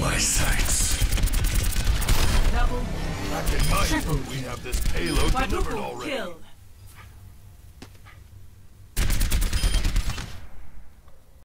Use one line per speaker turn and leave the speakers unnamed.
my sights.
Double,
Captain in
Triple
we have this payload delivered already.
kill.